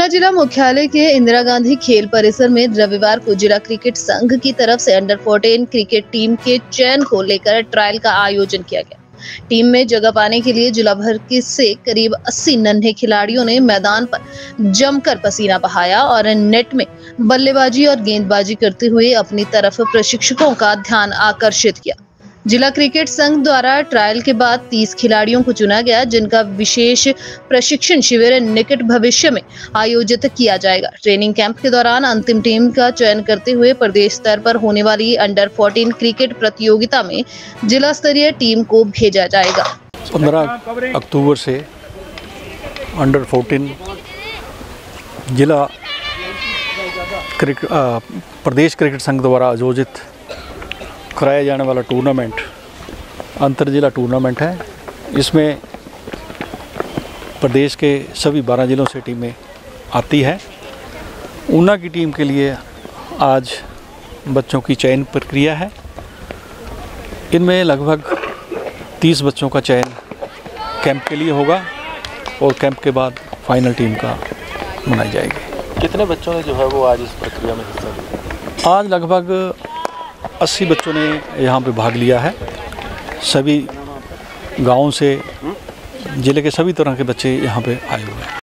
ऊना जिला मुख्यालय के इंदिरा गांधी खेल परिसर में रविवार को जिला क्रिकेट संघ की तरफ़ से अंडर 14 क्रिकेट टीम के चयन को लेकर ट्रायल का आयोजन किया गया। टीम में जगह पाने के लिए जिला भर के से करीब 80 नन्हे खिलाड़ियों ने मैदान पर जमकर पसीना बहाया और नेट में बल्लेबाजी और गेंदबाजी करते हुए अपनी तरफ़ प्रशिक्षकों का ध्यान आकर्षित किया। जिला क्रिकेट संघ द्वारा ट्रायल के बाद 30 खिलाड़ियों को चुना गया, जिनका विशेष प्रशिक्षण शिविर निकट भविष्य में आयोजित किया जाएगा। ट्रेनिंग कैंप के दौरान अंतिम टीम का चयन करते हुए प्रदेश स्तर पर होने वाली अंडर 14 क्रिकेट प्रतियोगिता में जिला स्तरीय टीम को भेजा जाएगा। पंद्रह अक्टूबर से अंडर 14 जिला क्रिकेट प्रदेश क्रिकेट संघ द्वारा आयोजित कराया जाने वाला टूर्नामेंट अंतर जिला टूर्नामेंट है। इसमें प्रदेश के सभी 12 जिलों से टीमें आती है। ऊना की टीम के लिए आज बच्चों की चयन प्रक्रिया है। इनमें लगभग 30 बच्चों का चयन कैंप के लिए होगा और कैंप के बाद फाइनल टीम का बनाई जाएगी। कितने बच्चों ने जो है वो आज इस प्रक्रिया में हिस्सा लिया? आज लगभग 80 बच्चों ने यहाँ पे भाग लिया है। सभी गाँव से ज़िले के सभी तरह के बच्चे यहाँ पे आए हुए हैं।